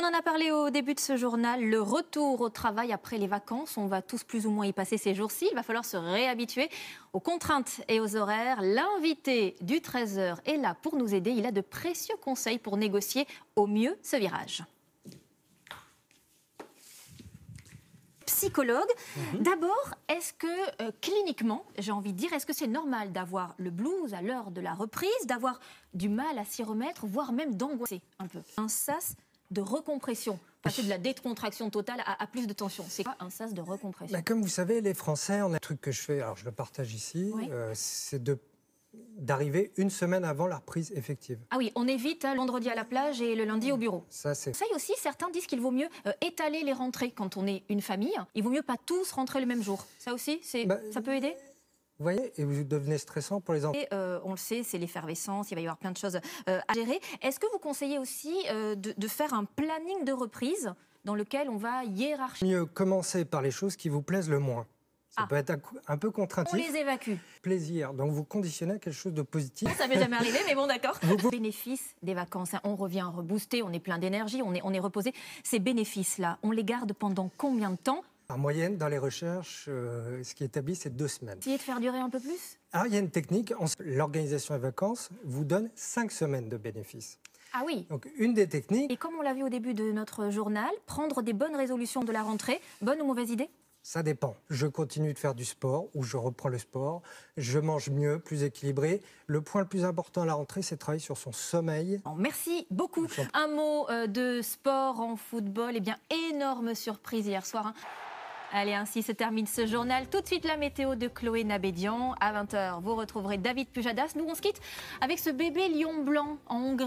On en a parlé au début de ce journal, le retour au travail après les vacances. On va tous plus ou moins y passer ces jours-ci. Il va falloir se réhabituer aux contraintes et aux horaires. L'invité du 13h est là pour nous aider. Il a de précieux conseils pour négocier au mieux ce virage. psychologue. Mhm. D'abord, est-ce que euh, cliniquement, j'ai envie de dire, est-ce que c'est normal d'avoir le blues à l'heure de la reprise, d'avoir du mal à s'y remettre, voire même d'angoisser un peu? Un sas de recompression passer de la décontraction totale à, plus de tension. C'est quoi un sas de recompression bah, Comme vous savez, les Français, on a un truc que je fais, alors je le partage ici, euh, c'est de d'arriver une semaine avant la reprise effective. Ah oui, on évite hein, le vendredi à la plage et le lundi au bureau. Ça, c'est. Ça aussi, certains disent qu'il vaut mieux euh, étaler les rentrées quand on est une famille. Il vaut mieux pas tous rentrer le même jour. Ça aussi, c'est, bah, ça peut aider? Vous voyez, et vous devenez stressant pour les enfants. Et euh, on le sait, c'est l'effervescence, il va y avoir plein de choses euh, à gérer. Est-ce que vous conseillez aussi de, faire un planning de reprise dans lequel on va hiérarchiser Mieux commencer par les choses qui vous plaisent le moins. Ça ah. peut être un, peu contraintif. On les évacue. Plaisir. Donc vous conditionnez à quelque chose de positif. Ça m'est jamais arrivé, mais bon, d'accord. Bénéfices des vacances. Hein. On revient reboosté, on est plein d'énergie, on est, on est reposé. Ces bénéfices-là, on les garde pendant combien de temps? En moyenne, dans les recherches, euh, ce qui est établi, c'est deux semaines. Essayez de faire durer un peu plus? Alors, il y a une technique. L'organisation des vacances vous donne cinq semaines de bénéfices. Ah oui. Donc, une des techniques. Et comme on l'a vu au début de notre journal, prendre des bonnes résolutions de la rentrée, bonne ou mauvaise idée ça dépend. Je continue de faire du sport ou je reprends le sport. Je mange mieux, plus équilibré. Le point le plus important à la rentrée, c'est de travailler sur son sommeil. Merci beaucoup. Un mot euh, de sport en football. Eh bien, énorme surprise hier soir. Allez, ainsi se termine ce journal. Tout de suite, la météo de Chloé Nabédian. À 20h, vous retrouverez David Pujadas. Nous, on se quitte avec ce bébé lion blanc en Hongrie.